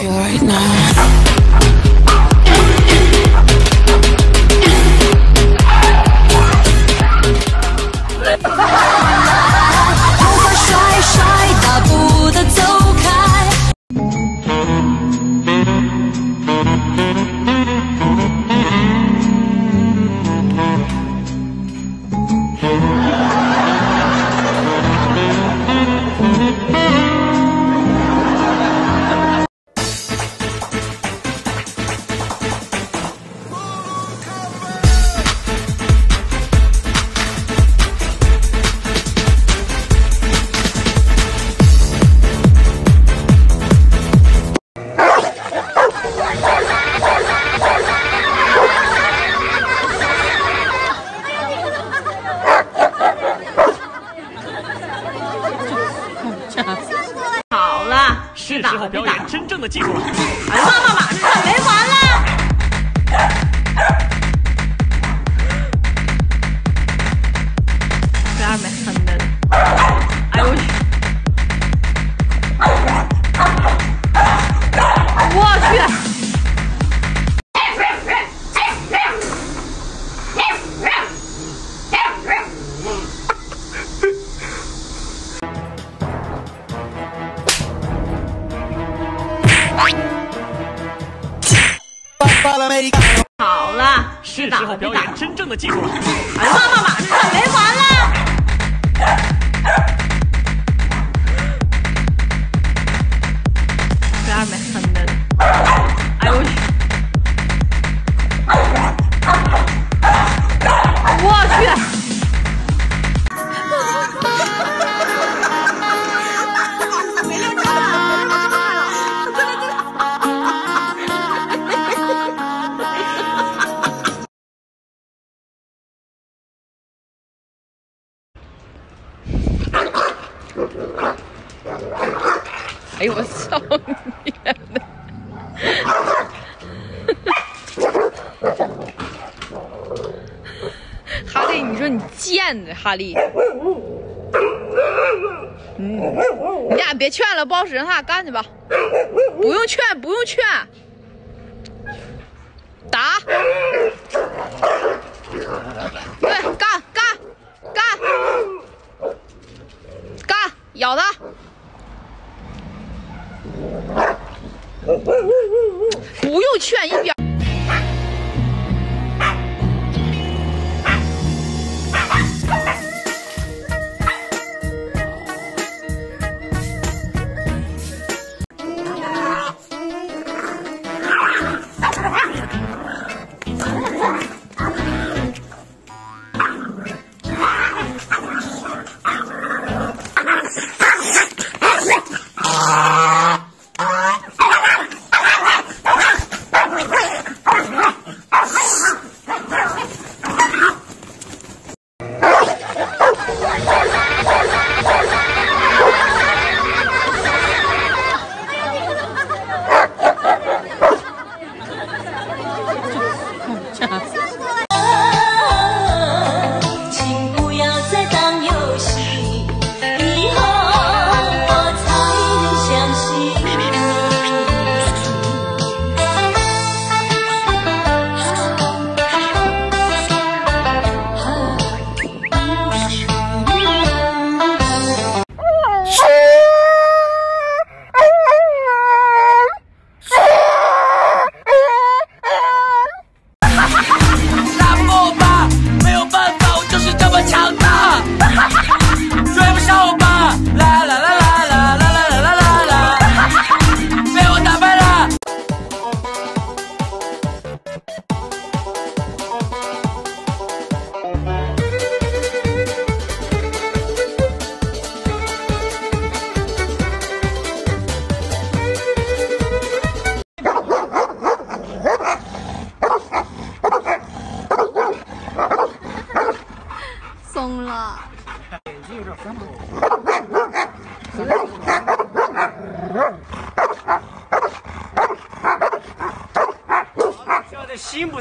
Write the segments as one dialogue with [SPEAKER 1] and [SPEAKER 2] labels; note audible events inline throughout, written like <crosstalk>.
[SPEAKER 1] feel right now.
[SPEAKER 2] “好了，
[SPEAKER 3] 是时候表演真正的技术了。
[SPEAKER 2] 哎呀妈妈，马上没完了！哎呦我操你的！哈利，你说你贱的哈利，嗯，你俩别劝了，不好使，让他俩干去吧。不用劝，不用劝，打，对，干干干干，咬他。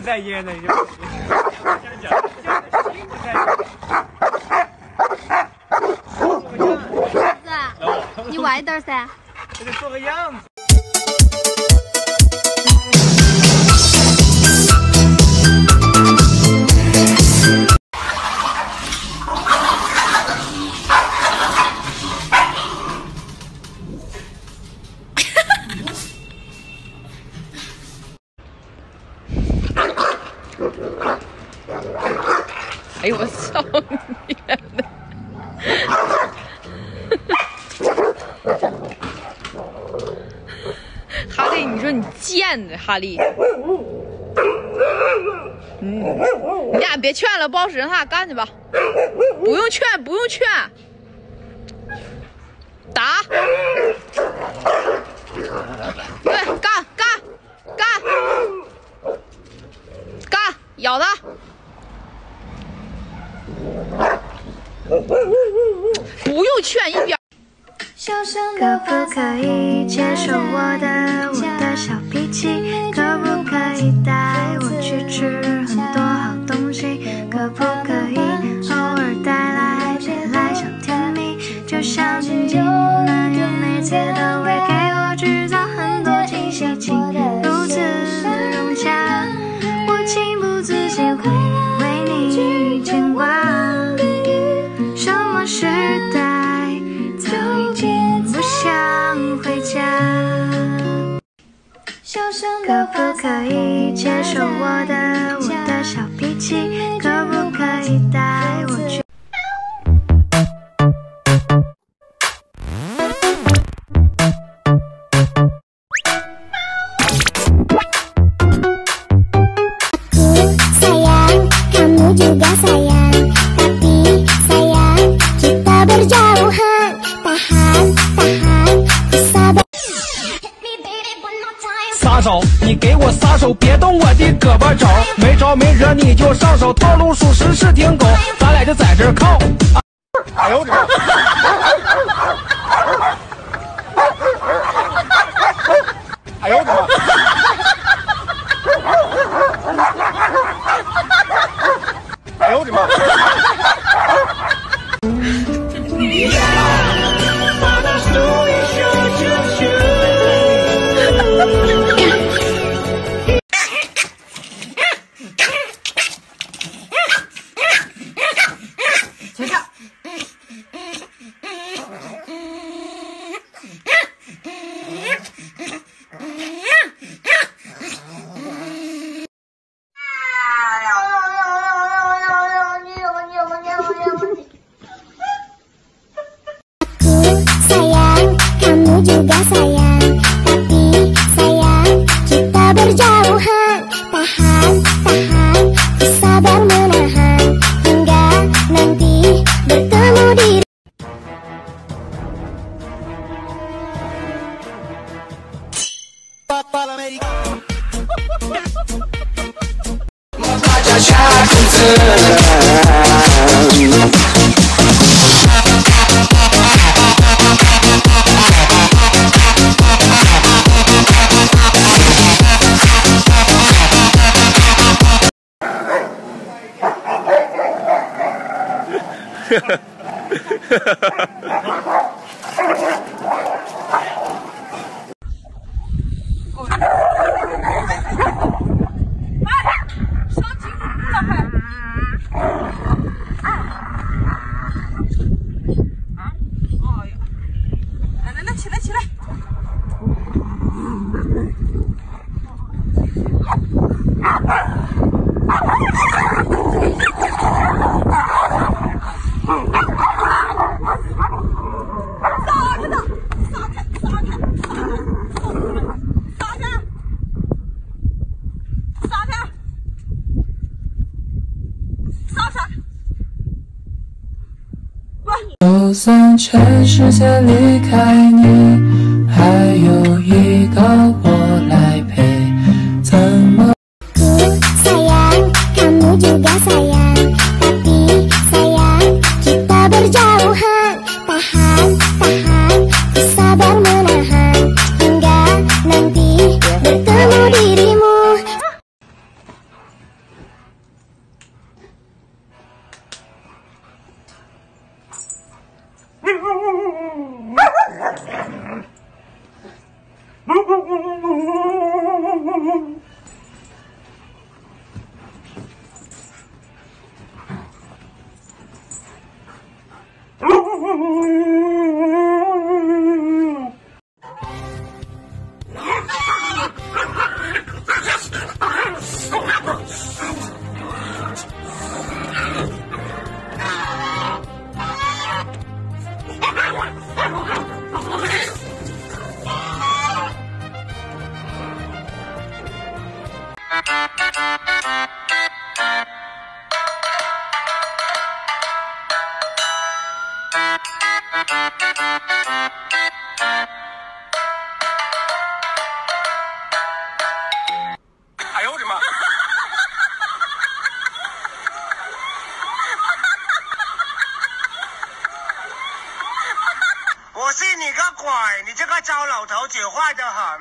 [SPEAKER 3] 在焉呢，你就这样讲，心不在焉。
[SPEAKER 4] 子，你歪点噻。
[SPEAKER 3] 做个样子。<laughs> <laughs>
[SPEAKER 5] 哎呦我操你！的哈利你说你贱的哈利。你俩别劝了不好使让他俩干去吧。不用劝不用劝。打。咬他。不用劝，一边。
[SPEAKER 6] 可不可以接受我的我的小可不可以接受我的我的小脾气？可不可以带
[SPEAKER 7] 没惹你就上手，套路属实是挺狗，咱俩就在这靠。哎呦我的妈！哎呦我的妈！哎呦我的妈
[SPEAKER 8] 就 <laughs> 当全世界离开你，还有一
[SPEAKER 9] 喂你个鬼！你这个糟老头子坏得很。